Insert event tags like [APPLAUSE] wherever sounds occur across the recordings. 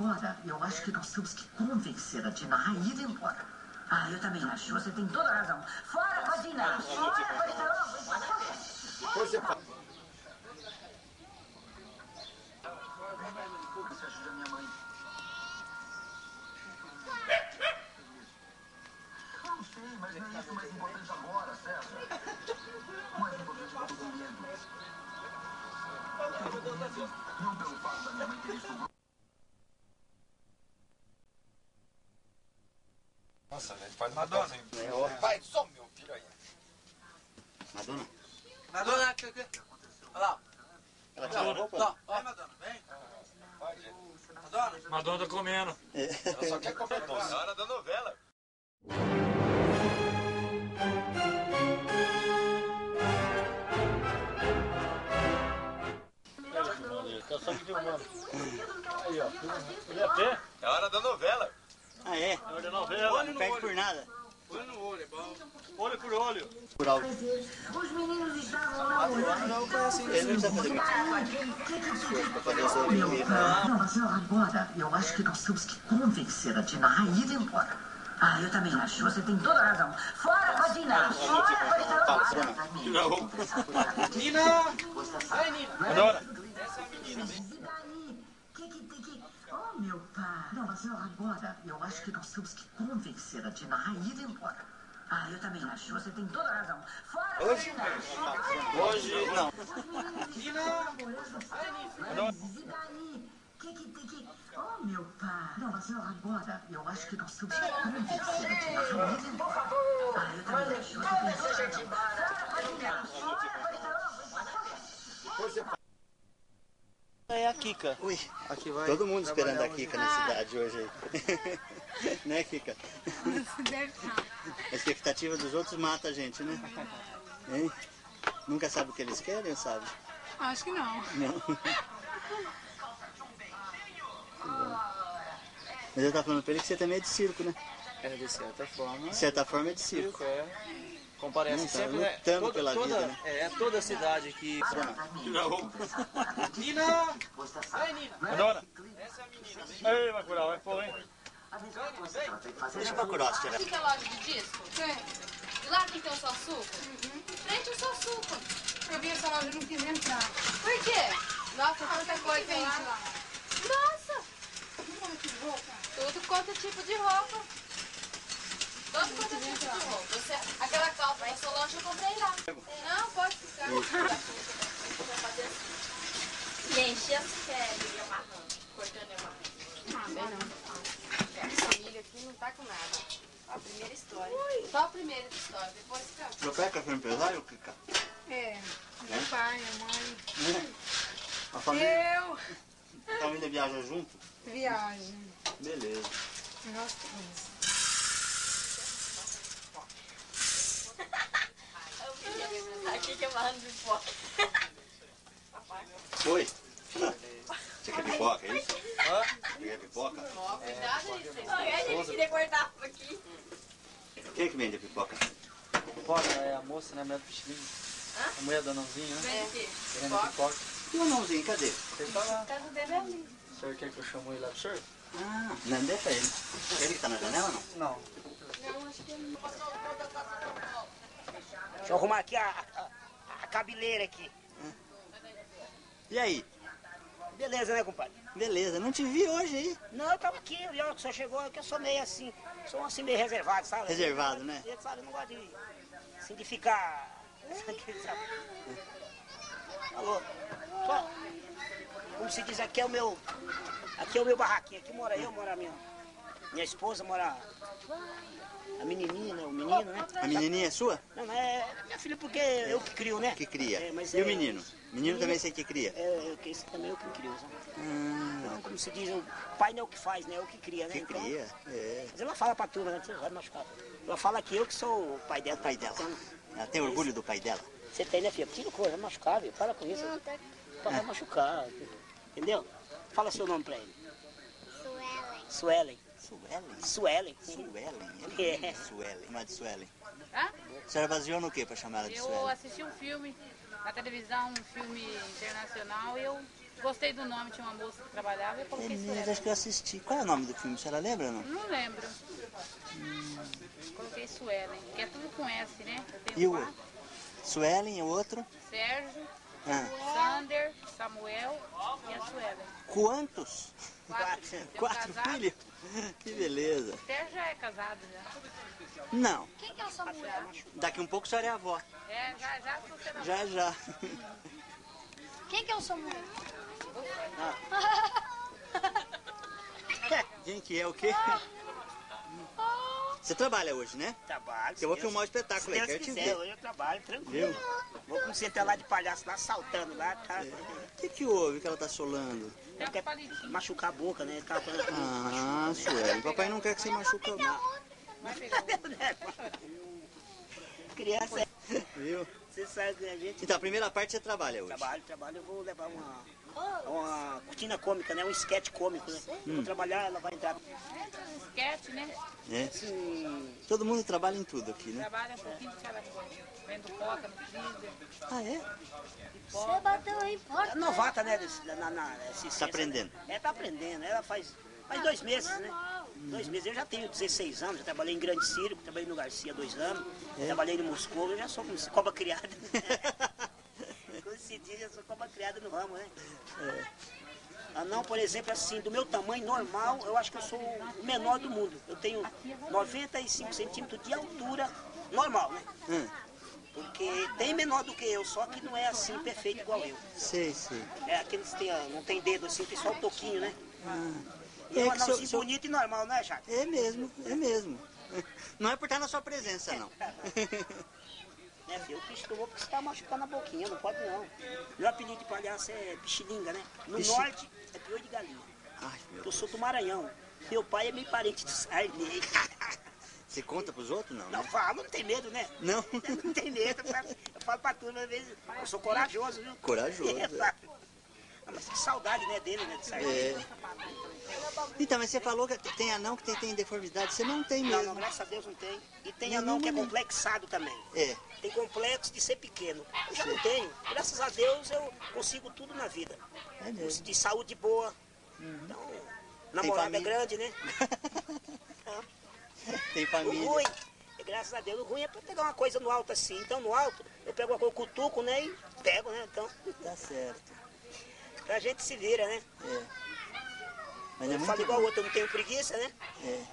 agora eu acho que nós temos que convencer a Dina a ir embora. Ah, eu também acho. Você tem toda a razão. Fora com a Dina! Fora com a Dina! Depois você fala. Ajuda minha mãe. Não sei, mas não é isso o mais importante agora, César. O mais importante é que eu tô com medo. Eu tô com medo. Não pelo fato da minha mãe ter isso. Nossa, velho, faz uma dozinha. Pai, só meu filho aí. Madonna? Madonna, aqui, aqui. Olha lá. Ela tirou a roupa? Ó, ó, Madonna, vem. Madonna. Madonna tá comendo. Ela só quer comer doce. hora da novela. Tá só me filmando. Aí, ó. É. É hora da novela. Ah, é? É hora da novela. Olho perde olho. por nada. Olho no olho, é bom. Olho por olho. Por algo. Os meninos estavam namorando. Não foi assim. Ele não precisa fazer muito. Essa pai. Não, mas eu- agora eu acho que nós temos que convencer a Dina a ir embora. Ah, eu também acho. Você tem toda a razão. Fora com a Dina! Fora com a Dina! Não. Nina! Vem, Nina. Madonna. E daí? Meu pai. Não, mas eu- agora eu acho que nós temos que convencer a Dina a ir embora. Ah, eu também acho. Você tem toda a razão. Fora com a Dina! Hoje não. Madonna. E daí? Que que tem que... Oh, meu pai. Não, mas eu- agora eu acho que nós temos que convencer a Dina a ir embora. Ah, eu também acho. Você tem toda a razão. Fora com a Dina! Fora com a Dina! É a Kika. Ui, Aqui vai. todo mundo esperando a Kika na cidade hoje aí. [LAUGHS] né, Kika? [LAUGHS] A expectativa dos outros mata a gente, né? Hein? Nunca sabe o que eles querem, sabe? Acho que não. Não. [LAUGHS] Mas eu tava falando pra ele que você também é de circo, né? É, de certa forma. De certa forma é de circo. É. Comparece Hum, tá sempre, né? Toda, pela toda, vida, né? É, toda cidade que. Nina! Vem, Nina! Madonna. Ei, Bacurau, vai pôr, hein? Deixa pra Cross tirar. Fica a loja de disco? Tem. Lá que tem o só suco? Em frente ao só suco. Eu vi essa loja e não quis entrar. Por quê? Nossa, tanta coisa Vende lá. lá. Nossa, que roupa. tudo quanto é tipo de roupa. Todo quanto é de roupa. Você, aquela calça da Solange eu comprei lá. Não, pode ficar. E encher as peles e amarrando, cortando e amarrando. Ah, bem não. Essa milho aqui não tá com nada. A primeira história. Só a primeira história, depois fica. Seu pai é café empresário, Kika? É. Meu pai, minha mãe. A família, Eu. a família viaja junto? Viagem. Beleza. Nós três. Aqui que amarrando pipoca. Oi. Você quer pipoca, é isso? Você quer pipoca? Cuidado aí, gente queria cortar aqui. Quem é que vende a pipoca? Pipoca é a moça, né? Mulher do Pichilinho. A mulher do anãozinho, né? Vem aqui. Querendo pipoca. E o anãozinho, cadê? Ele tá lá. Casa dele é ali. O senhor quer que eu chamo ele lá pro senhor? Ah, não, deixa ele. Ele que tá na janela, não? Não. Não, acho que ele Deixa eu arrumar aqui a, a, a cabeleira aqui. E aí? Beleza, né, compadre? Beleza, não te vi hoje aí. Não, eu tava aqui, eu hora que o senhor chegou, é que eu sou meio assim, sou assim meio reservado, sabe? Reservado, né? Eu, sabe, eu não gosto de, assim, de ficar... [LAUGHS] Alô, só, como se diz, aqui é o meu, aqui é o meu barraquinho, aqui mora eu, mora a minha, minha esposa, mora a menininha, né, o menino, né? A menininha é sua? Não, mas é minha filha porque eu que crio, né? Que cria. É, mas e o é- menino? Menino também sei que cria. É, que esse também é o que cria, sabe? Ah, Então, como se diz, o pai não é o que faz, né? É o que cria, né? que Então, cria. É. Mas ela fala pra turma, né? Você vai machucar. Ela fala que eu que sou o pai dela. O pai dela. Então, Ela tem orgulho do pai dela. Você tem, né, filha? Tira coisa, vai machucar, viu? Para com isso. Para vai machucar. Entendeu? Fala seu nome pra ele. Suelen. Suelen? Suelen. Suelen? É. Suelen. Chamar de Suelen. Hã? A senhora baseou no que pra chamar ela de Eu Suelen? assisti um filme na televisão, um filme internacional, e eu Gostei do nome, tinha uma moça que trabalhava e eu É coloquei mesmo, Suelen. acho que eu assisti. Qual é o nome do filme? A senhora lembra ou não? Não lembro. Coloquei Suelen, que é tudo com S, né? Eu tenho E o quatro. Suelen e o outro? Sérgio, Ah, Sander, Samuel e a Suelen. quantos? Quatro. Quatro filhos? [LAUGHS] Que beleza. O Sérgio já é casado já. Não, Quem que é o Samuel? daqui um pouco a senhora é avó. É, já, já você Já, já. Quem que é o Samuel? [LAUGHS] Quem que é o quê? Você trabalha hoje, né? Trabalho. Eu vou se filmar o Deus- espetáculo aí, Deus quero te quiser, ver. hoje eu trabalho tranquilo. Vou com você lá de palhaço lá, saltando lá, tá? O que, que houve que ela tá solando? um Quer machucar a boca, né? Tá falando Ah, Sueli, papai não quer que você machuque não. Vai pegar um. [LAUGHS] né? Viu? você sabe que a gente Então, a primeira parte você trabalha hoje. trabalho, trabalho, eu vou levar uma, uma cortina cômica, né? Um esquete cômico, né? Hum. Vou trabalhar, ela vai entrar Esquete, né? É. assim, Todo mundo trabalha em tudo aqui, né? Trabalha um pouquinho de cada coisa. Vendo coca no freezer, Ah, é? Você bateu aí forte. é novata, né? desse- Na, na, esse- Tá aprendendo. É, tá aprendendo. Ela faz, faz dois meses, né? Dois meses. Eu já tenho 16 anos, já trabalhei em Grande Circo, trabalhei no Garcia dois anos, É. trabalhei no Moscou, eu já sou como se- cobra criada. [LAUGHS] Com esse dia já sou cobra criada no ramo, né? Ah, não, por exemplo, assim, do meu tamanho normal, eu acho que eu sou o menor do mundo. Eu tenho 95 centímetros de altura normal, né? Hum, Porque tem menor do que eu, só que não é assim perfeito igual eu. sei, sei. É aqueles que tem, ah, não tem dedo assim, tem só o toquinho, né? E É é um anãozinho seu- bonito e normal, não é, Jaque? É mesmo, é mesmo. Não é por estar na sua presença, não. [LAUGHS] É, filho, eu picho que eu vou porque você tá machucando a boquinha, não pode não. Meu apelido de palhaço é pichilinga, né? No Pichi- norte é pior de galinha. Ai, meu Eu sou do Maranhão. Meu pai é meio parente de Sarney. [LAUGHS] Você conta pros outros, não, Não né? falo, não tem medo, né? Não? [LAUGHS] Não tem medo, eu falo- pra turma, às vezes, eu sou corajoso, viu? Corajoso, é. Ah, Mas que saudade, né, dele, né, de Sarney. É. Então, mas você falou que tem anão que tem, tem deformidade. Você não tem Não, mesmo. não, graças a Deus não tem. E tem anão que é complexado também. É. Tem complexo de ser pequeno. Eu já não tenho. Graças a Deus eu consigo tudo na vida. É mesmo. De saúde boa. Então, namorada é grande, né? [LAUGHS] Tem O família. ruim, é, graças a Deus, o ruim é pra pegar uma coisa no alto assim. Então no alto, eu pego uma coisa, cutuco, né? E pego, né? Então, Tá certo. A gente se vira, né? É. Mas é eu muito falo igual o outro, eu não tenho preguiça, né? É.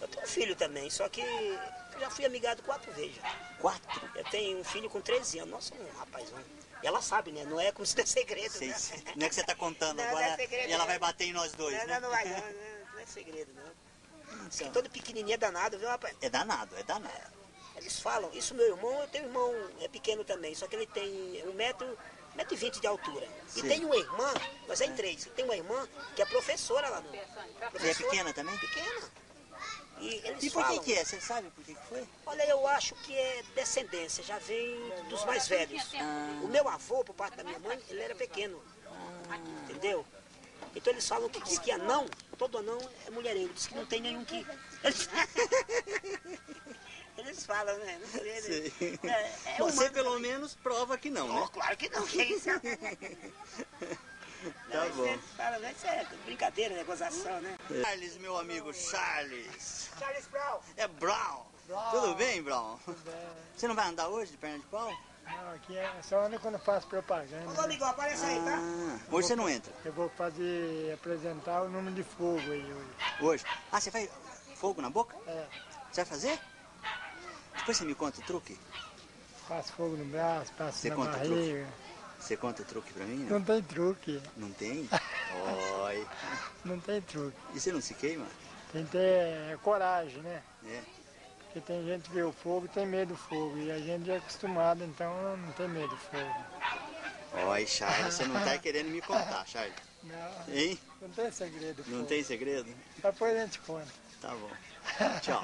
Eu tenho um filho também, só que eu já fui amigado quatro vezes. já. Quatro? Eu tenho um filho com 13 anos. Nossa, um rapazão. E ela sabe, né? Não é como [LAUGHS] se fosse segredo, Sei, né? sei. Não é que você tá contando Não, não agora é segredo, e ela não. vai bater em nós dois, não, né? não, não vai, não, [LAUGHS] não, não é segredo, não. Então, todo pequenininho é danado, viu, rapaz? é danado, é danado. Eles falam, isso meu irmão, eu tenho um irmão, é pequeno também, só que ele tem um metro, um metro e vinte de altura. E Sim. tem uma irmã, nós é em três, tem uma irmã que é professora lá no... Você é Professora pequena também? Pequena. E eles E por que falam, que é? Você sabe por que que foi? olha, eu acho que é descendência, já vem dos mais velhos. O meu avô, por parte da minha mãe, ele era pequeno. Entendeu? Então eles falam que diz que anão, todo anão é mulherengo, diz que não tem nenhum que. [LAUGHS] [LAUGHS] Eles falam, né? Não sei, Sei. É, é Você pelo também. menos prova que não, Oh, né? claro que não, que isso. [LAUGHS] Tá Não, bom. Isso é, fala, né? isso é brincadeira, né? Gozação, né? Charles, meu amigo Charles. Charles Brown. É Brown. Tudo bem, Brown? Você não vai andar hoje de perna de pau? Não, aqui é só anda quando eu faço propaganda. Ô, Ligão, aparece aí, tá? Ah, hoje você não entra. Eu vou fazer, apresentar o número de fogo aí hoje. Hoje. Ah, você faz fogo na boca? É, Você vai fazer? Depois você me conta o truque. faço fogo no braço, passo Você na conta truque? barriga. Você conta o truque pra mim? Não, Não tem truque, não tem? [LAUGHS] Oi. não tem truque. E você não se queima? Tem que ter coragem, né? É. Porque tem gente que vê o fogo e tem medo do fogo. E a gente é acostumado, então não tem medo do fogo. Oi, Charles, você não tá [LAUGHS] querendo me contar, Charles. Não, Hein? não tem segredo. Não fogo. tem segredo? Depois a gente conta. Tá bom. [LAUGHS] Tchau.